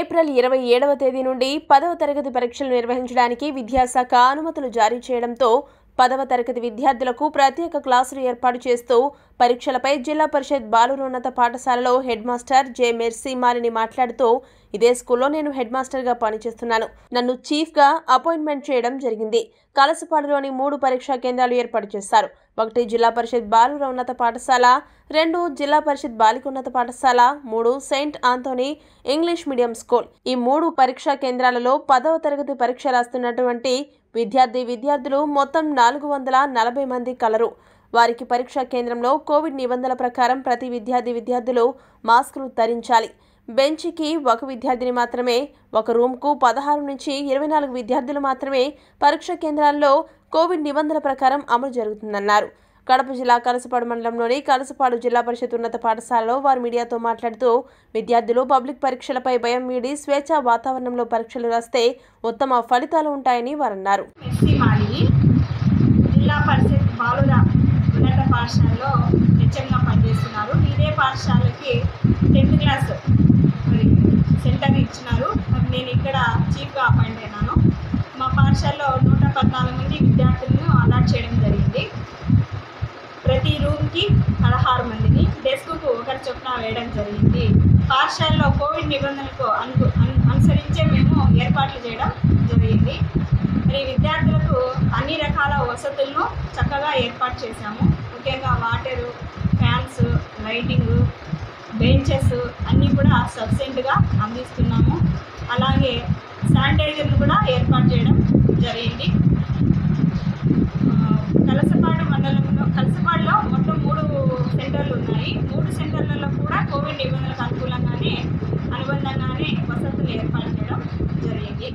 April ఇరవై ఏడవ తేదీ నుండి పదవ తరగతి పరీక్షలు నిర్వహించడానికి విద్యాశాఖ అనుమతులు జారీ చేయడంతో పదవ తరగతి విద్యార్థులకు ప్రత్యేక క్లాసులు ఏర్పాటు చేస్తూ పరీక్షలపై జిల్లా పరిషత్ బాలురోన్నత పాఠశాలలో head master J Mercy Malini మాట్లాడుతూ ఇదే స్కూల్లో నేను హెడ్ మాస్టర్గా పనిచేస్తున్నాను. నన్ను చీఫ్గా అపాయింట్మెంట్ చేయడం జరిగింది. కలసపాడులోని మూడు పరీక్షా కేంద్రాలు ఏర్పాటు చేశారు. ఒకటి జిల్లా పరిషత్ బాలుర ఉన్నత పాఠశాల రెండు జిల్లా పరిషత్ బాలికోన్నత పాఠశాల మూడు Saint Anthony English medium school. ఈ మూడు పరీక్షా కేంద్రాలలో పదవ తరగతి పరీక్ష రాస్తున్నటువంటి విద్యార్థి విద్యార్థులు మొత్తం నాలుగు వందల నలభై మంది కలరు. వారికి పరీక్షా కేంద్రంలో కోవిడ్ నిబంధనల ప్రకారం ప్రతి విద్యార్థి విద్యార్థులు మాస్కులు ధరించాలి. బెంచ్కి ఒక విద్యార్థిని మాత్రమే ఒక రూమ్కు పదహారు నుంచి ఇరవై నాలుగు విద్యార్థులు మాత్రమే పరీక్షా కేంద్రాల్లో కోవిడ్ నిబంధనల ప్రకారం అమలు జరుగుతుందన్నారు. కడప జిల్లా కలసపాడు మండలంలోని కలసపాడు జిల్లా పరిషత్ ఉన్నత పాఠశాలలో వారు మీడియాతో మాట్లాడుతూ విద్యార్థులు పబ్లిక్ పరీక్షలపై భయం వీడి స్వేచ్ఛ వాతావరణంలో పరీక్షలు రాస్తే ఉత్తమ ఫలితాలు ఉంటాయని వారన్నారు. అన్నారు జిల్లా పరిషత్ బాలుర ఉన్నత పాఠశాలలో హెచ్ఎంగా పనిచేస్తున్నారు. ఇదే పాఠశాలకి టెన్త్ క్లాస్ సెంటర్ ఇచ్చినారు. నేను ఇక్కడ చీఫ్గా అపాయింట్ అయినాను. మా పాఠశాలలో పద్నాలుగు మంది విద్యార్థులను అలాట్ చేయడం జరిగింది. ప్రతి రూమ్కి పదహారు మందిని డెస్క్కు ఒకరి చొప్పున వేయడం జరిగింది. పాఠశాలలో కోవిడ్ నిబంధనలకు అను అనుసరించే మేము ఏర్పాట్లు చేయడం జరిగింది. మరి విద్యార్థులకు అన్ని రకాల వసతులను చక్కగా ఏర్పాటు చేశాము. ముఖ్యంగా వాటరు ఫ్యాన్స్ లైటింగ్ బెంచెస్ అన్నీ కూడా సఫిషియెంట్గా అందిస్తున్నాము. అలాగే శానిటైజర్లు కూడా ఏర్పాటు చేయడం జరిగింది. కలసపాడు మండలంలో కలసపాడులో మొత్తం మూడు సెంటర్లు ఉన్నాయి. మూడు సెంటర్లలో కూడా కోవిడ్ నిబంధనలకు అనుకూలంగానే అనుబంధంగానే వసతులు ఏర్పాటు చేయడం జరిగింది.